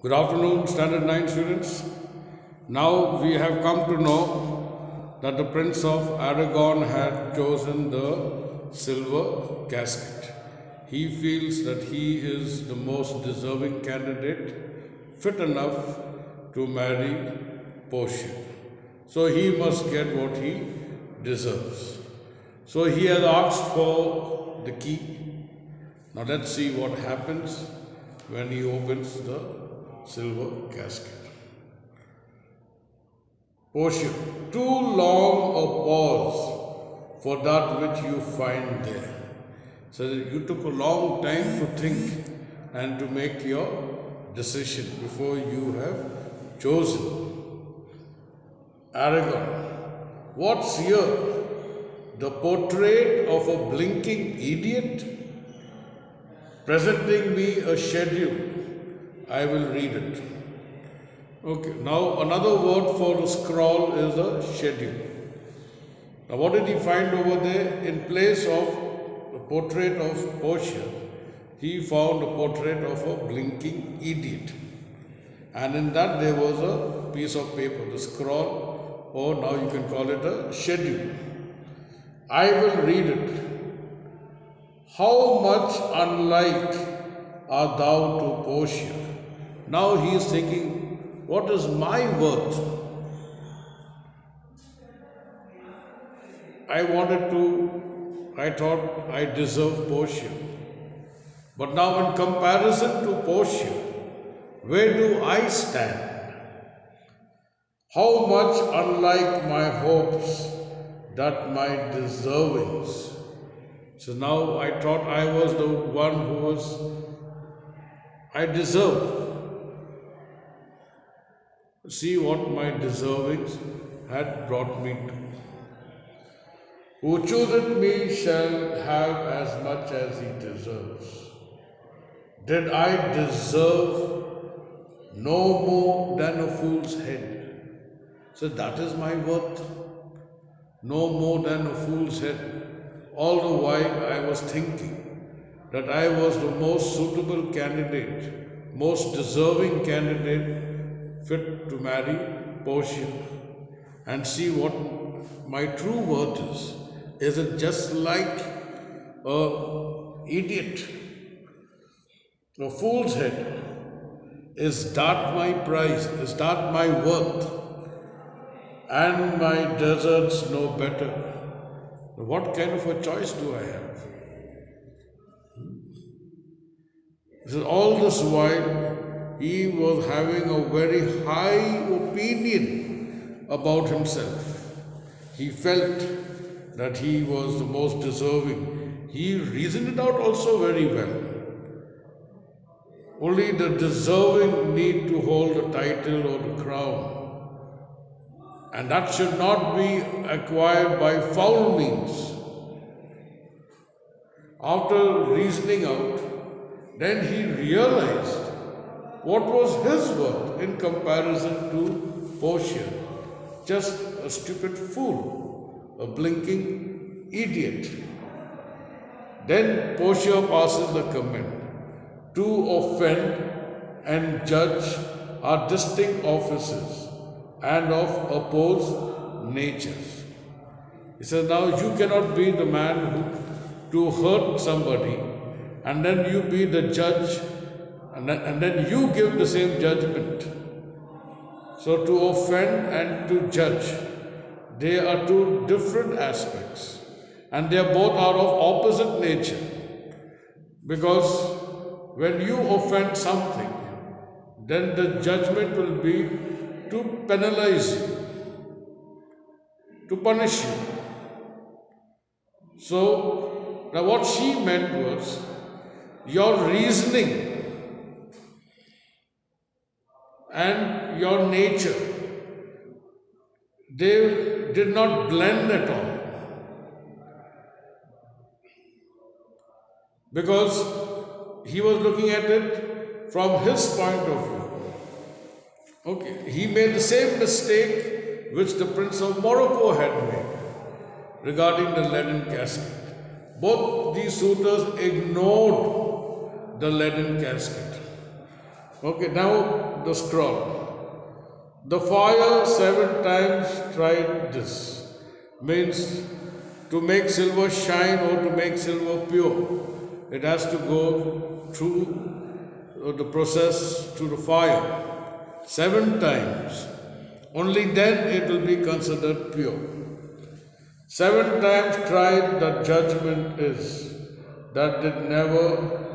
Good afternoon, Standard 9 students. Now we have come to know that the Prince of Aragon had chosen the silver casket. He feels that he is the most deserving candidate, fit enough to marry Portia. So he must get what he deserves. So he has asked for the key. Now let's see what happens when he opens the silver casket. Portia, too long a pause for that which you find there. So you took a long time to think and to make your decision before you have chosen. Aragon, what's here? The portrait of a blinking idiot? Presenting me a schedule. I will read it. Okay, now another word for a scroll is a schedule. Now, what did he find over there? In place of the portrait of Portia, he found a portrait of a blinking idiot. And in that, there was a piece of paper, the scroll, or now you can call it a schedule. I will read it. How much unlike art thou to Portia? Now he is thinking, what is my worth? I wanted to, I thought I deserve Portia. But now, in comparison to Portia, where do I stand? How much unlike my hopes that my deservings. So now I thought I was the one who was, I deserve. See what my deservings had brought me to. Who chooseth me shall have as much as he deserves. Did I deserve no more than a fool's head? So that is my worth. No more than a fool's head. All the while I was thinking that I was the most suitable candidate, most deserving candidate fit to marry Portia. And see what my true worth is. Is it just like a idiot? A fool's head. Is that my price? Is that my worth? And my deserts no better. What kind of a choice do I have? So all this while, he was having a very high opinion about himself. He felt that he was the most deserving. He reasoned it out also very well. Only the deserving need to hold the title or the crown. And that should not be acquired by foul means. After reasoning out, then he realized what was his worth in comparison to Portia. Just a stupid fool, a blinking idiot. Then Portia passes the comment to offend and judge are distinct offices and of opposed natures. He says, now you cannot be the man who to hurt somebody and then you be the judge and then, and then you give the same judgment. So to offend and to judge, they are two different aspects and they are both are of opposite nature. Because when you offend something, then the judgment will be to penalize you, to punish you. So, now what she meant was your reasoning and your nature, they did not blend at all. Because he was looking at it from his point of view. Okay, he made the same mistake which the Prince of Morocco had made regarding the leaden casket. Both these suitors ignored the leaden casket. Okay, now the scroll. The fire seven times tried this. Means to make silver shine or to make silver pure, it has to go through uh, the process through the fire seven times. Only then it will be considered pure. Seven times tried, the judgment is that did never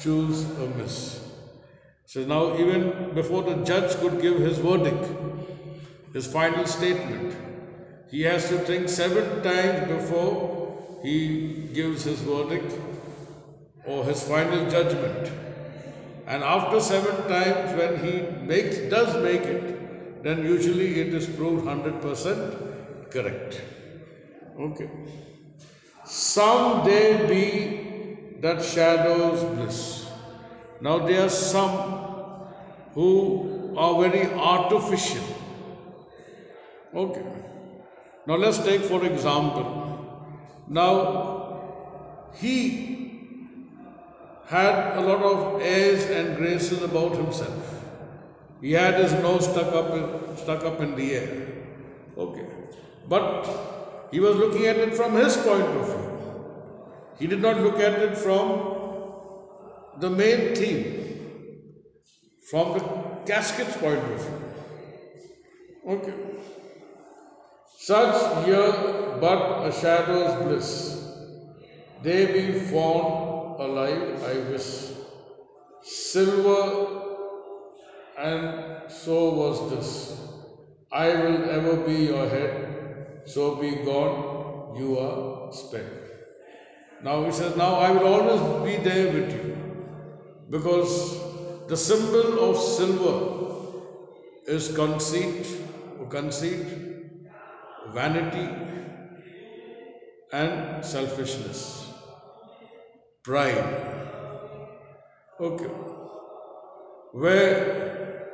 choose amiss. So now, even before the judge could give his verdict, his final statement, he has to think seven times before he gives his verdict or his final judgment. And after seven times, when he makes, does make it, then usually it is proved 100% correct. Okay. Some there be that shadows bliss. Now there are some who are very artificial. Okay. Now let's take for example. Now he had a lot of airs and graces about himself. He had his nose stuck up, in, stuck up in the air. Okay. But he was looking at it from his point of view. He did not look at it from the main theme, from the casket's point of view. Okay. Such here but a shadow's bliss. They be found alive, I wish. Silver and so was this. I will ever be your head, so be gone, you are spent. Now he says, Now I will always be there with you. Because the symbol of silver is conceit, conceit, vanity, and selfishness, pride. Okay. Where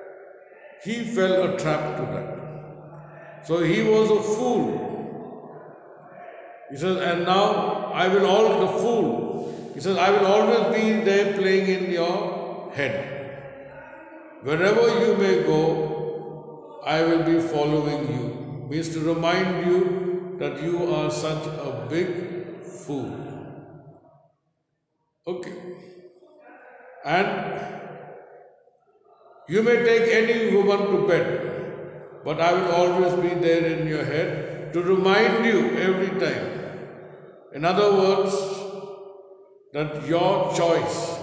he fell a trap to that. So he was a fool. He says, and now I will all the fool. He says, I will always be there playing in your head. Wherever you may go, I will be following you. Means to remind you that you are such a big fool. Okay. And you may take any woman to bed, but I will always be there in your head to remind you every time. In other words, that your choice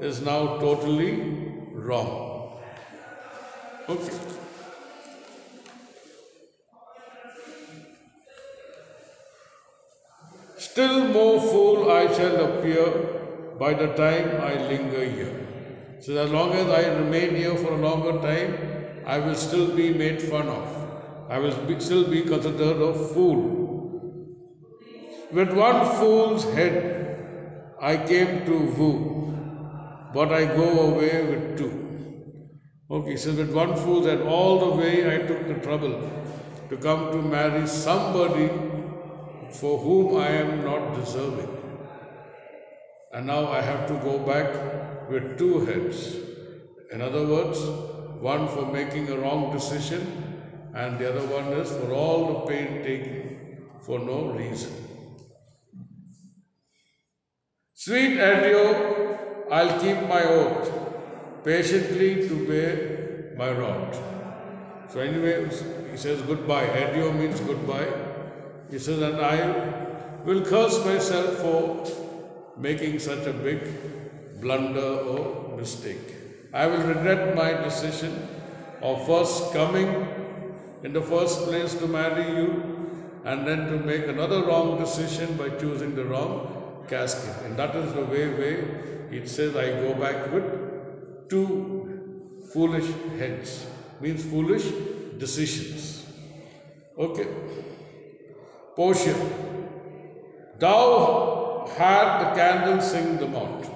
is now totally wrong. Okay. Still more fool I shall appear by the time I linger here. So as long as I remain here for a longer time, I will still be made fun of. I will be, still be considered a fool. With one fool's head I came to woo, but I go away with two. Okay, so with one fool's head, all the way I took the trouble to come to marry somebody for whom I am not deserving. And now I have to go back with two heads. In other words, one for making a wrong decision, and the other one is for all the pain taken for no reason. Sweet adieu, I'll keep my oath, patiently to bear my rod. So, anyway, he says goodbye. Adieu means goodbye. He says, and I will curse myself for making such a big blunder or mistake. I will regret my decision of first coming in the first place to marry you and then to make another wrong decision by choosing the wrong casket. And that is the way, way it says I go back with two foolish heads, means foolish decisions. Okay. Portia, thou had the candle sing the mott.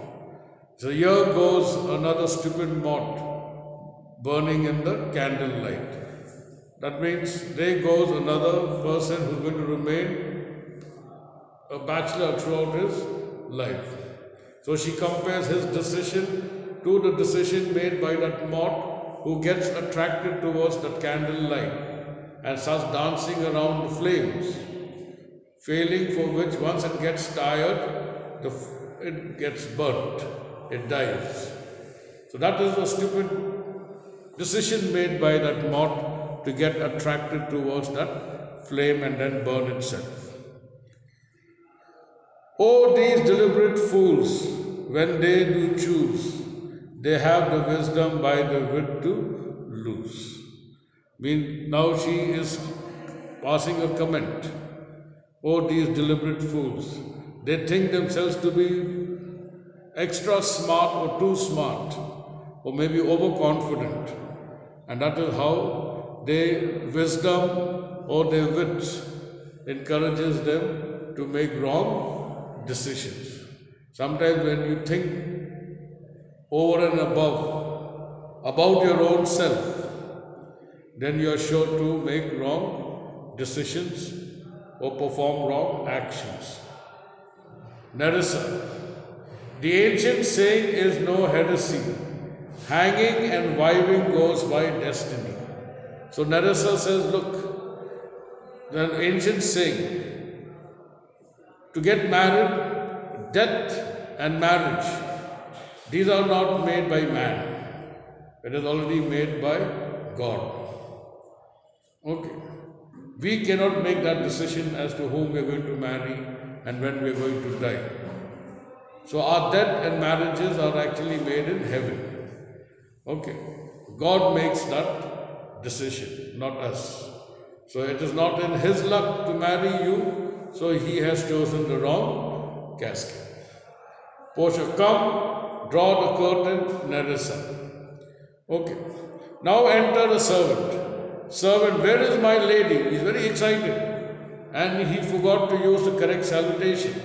So here goes another stupid mott burning in the candlelight. That means there goes another person who's going to remain a bachelor throughout his life. So she compares his decision to the decision made by that moth who gets attracted towards that candle light and starts dancing around the flames, failing for which once it gets tired, the, it gets burnt, it dies. So that is a stupid decision made by that moth to get attracted towards that flame and then burn itself. Oh, these deliberate fools, when they do choose, they have the wisdom by the wit to lose. Mean now she is passing a comment. Oh, these deliberate fools. They think themselves to be extra smart or too smart, or maybe overconfident. And that is how their wisdom or their wit encourages them to make wrong decisions. Sometimes when you think over and above about your own self, then you are sure to make wrong decisions or perform wrong actions. Nerissa. The ancient saying is no heresy. Hanging and wiving goes by destiny. So Nerissa says, look, the ancient saying, to get married, death and marriage, these are not made by man. It is already made by God. Okay. We cannot make that decision as to whom we are going to marry and when we are going to die. So our death and marriages are actually made in heaven. Okay. God makes that decision, not us. So it is not in his luck to marry you, so he has chosen the wrong casket. Portia, come, draw the curtain, Nerissa. Okay. Now enter the servant. Servant, where is my lady? He's very excited. And he forgot to use the correct salutation.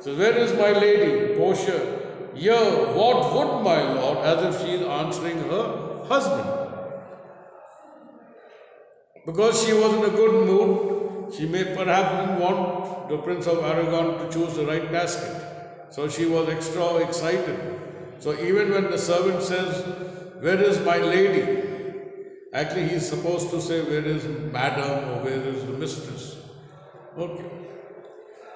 So, where is my lady? Portia, yeah, what would my lord? As if she is answering her husband. Because she was in a good mood, she may perhaps want the Prince of Aragon to choose the right basket. So she was extra excited. So even when the servant says, Where is my lady? Actually, he's supposed to say, Where is madam or where is the mistress? Okay.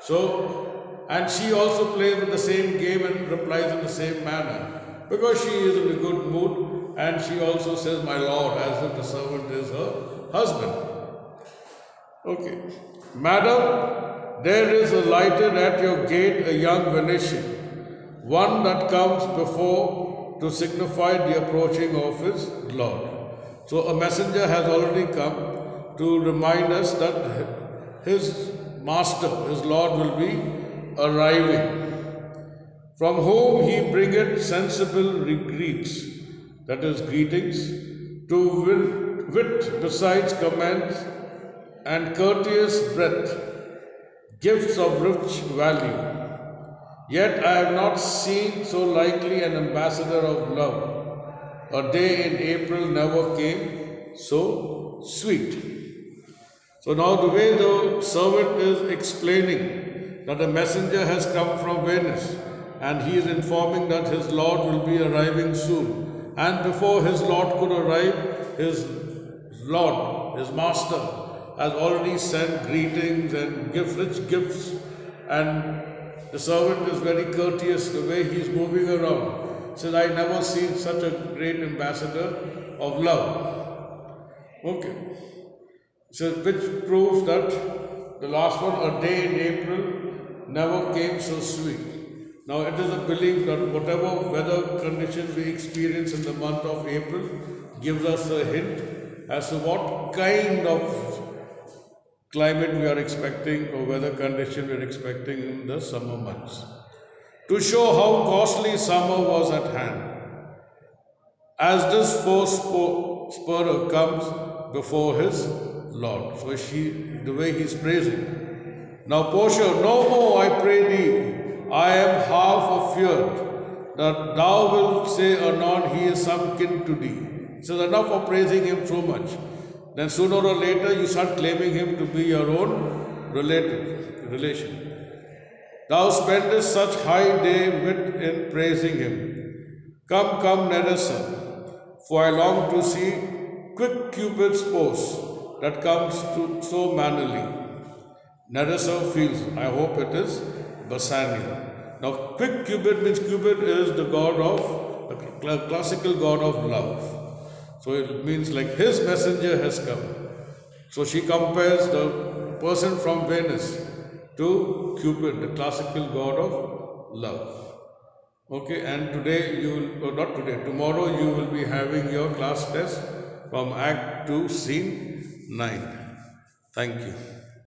So, and she also plays with the same game and replies in the same manner because she is in a good mood and she also says, My lord, as if the servant is her husband. Okay. Madam, there is lighted at your gate a young Venetian, one that comes before to signify the approaching of his Lord. So a messenger has already come to remind us that his master, his Lord, will be arriving, from whom he bringeth sensible greets, that is, greetings, to wit, wit besides commands and courteous breath, gifts of rich value. Yet I have not seen so likely an ambassador of love. A day in April never came so sweet. So now the way the servant is explaining that a messenger has come from Venice and he is informing that his Lord will be arriving soon. And before his Lord could arrive, his Lord, his master, has already sent greetings and gift, rich gifts. And the servant is very courteous the way he is moving around. Says, I never seen such a great ambassador of love. Okay. So, which proves that the last one, a day in April, never came so sweet. Now, it is a belief that whatever weather conditions we experience in the month of April gives us a hint as to what kind of climate we are expecting or weather condition we are expecting in the summer months. To show how costly summer was at hand. As this first spur comes before his Lord. So she, the way he's praising. Now Portia, no more I pray thee, I am half afeard that thou wilt say anon he is some kin to thee. So enough of praising him so much. Then sooner or later you start claiming him to be your own relative, relation. Thou spendest such high day wit in praising him. Come, come, Nerissa, for I long to see quick Cupid's pose that comes to so mannerly. Nerissa feels, I hope it is Bassanio. Now, quick Cupid means Cupid is the god of, the classical god of love. So it means like his messenger has come. So she compares the person from Venus to Cupid, the classical god of love. Okay, and today you will, oh, not today, tomorrow you will be having your class test from Act 2, Scene 9. Thank you.